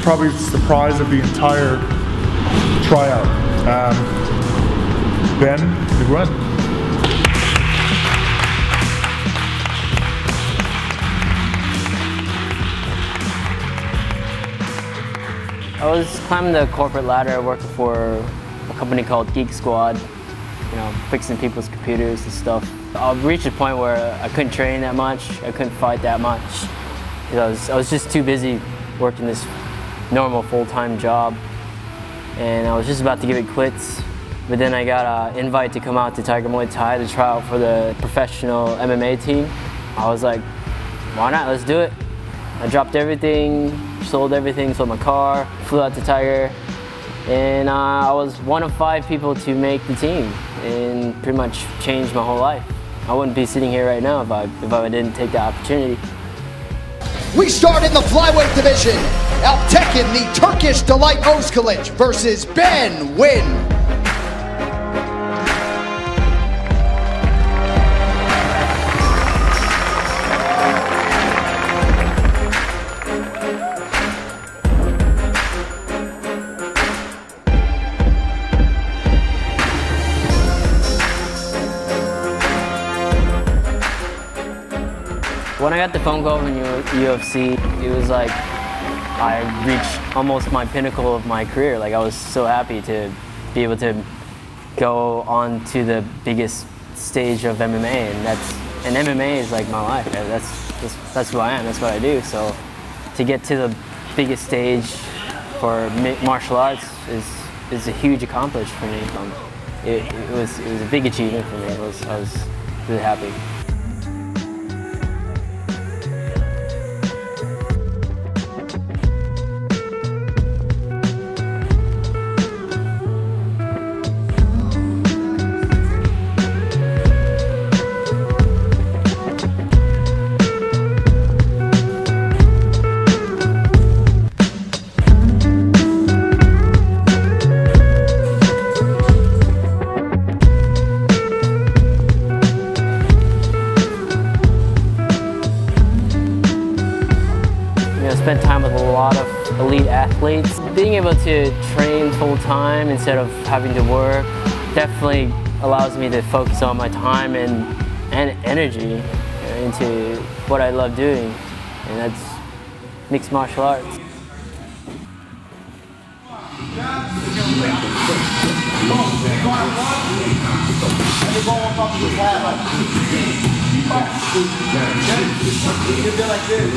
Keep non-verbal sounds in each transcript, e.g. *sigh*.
probably the surprise of the entire tryout. Um, ben Nguyen. I was climbing the corporate ladder working for a company called Geek Squad, you know, fixing people's computers and stuff. I reached a point where I couldn't train that much, I couldn't fight that much. I was, I was just too busy working this normal full-time job. And I was just about to give it quits. But then I got an invite to come out to Tiger Muay Thai to try out for the professional MMA team. I was like, why not, let's do it. I dropped everything, sold everything, sold my car, flew out to Tiger, and uh, I was one of five people to make the team and pretty much changed my whole life. I wouldn't be sitting here right now if I, if I didn't take the opportunity. We start in the flyweight division. Altekin, the Turkish Delight Ozkilic versus Ben Nguyen. When I got the phone call from UFC, it was like I reached almost my pinnacle of my career. Like I was so happy to be able to go on to the biggest stage of MMA, and that's and MMA is like my life. That's that's, that's who I am. That's what I do. So to get to the biggest stage for martial arts is is a huge accomplishment for me. Um, it, it, was it was a big achievement for me. Was, I was really happy. Spent time with a lot of elite athletes. Being able to train full time instead of having to work definitely allows me to focus on my time and, and energy into what I love doing, and that's mixed martial arts. You feel like this.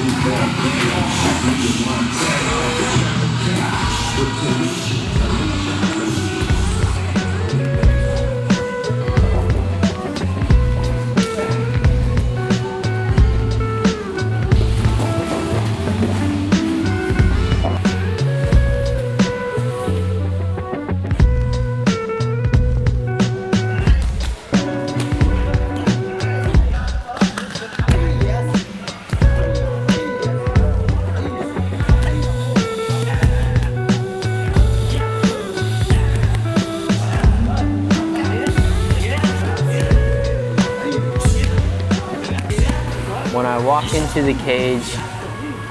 When I walk into the cage,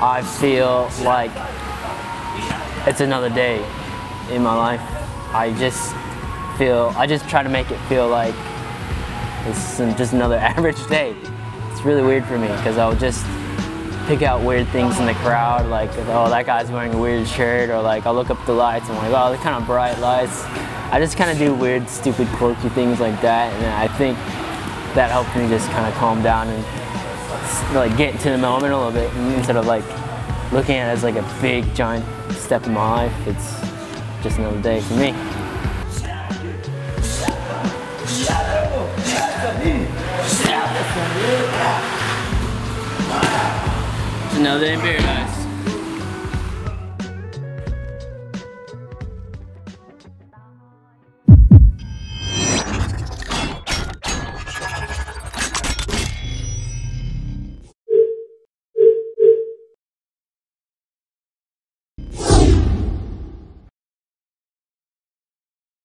I feel like it's another day in my life. I just feel, I just try to make it feel like it's just another *laughs* average day. It's really weird for me because I'll just pick out weird things in the crowd, like, oh, that guy's wearing a weird shirt, or like, I'll look up the lights and I'm like, oh, they're kind of bright lights. I just kind of do weird, stupid, quirky things like that, and I think that helped me just kind of calm down and like get into the moment a little bit instead of like looking at it as like a big giant step in my life. It's just another day for me. It's another day in paradise.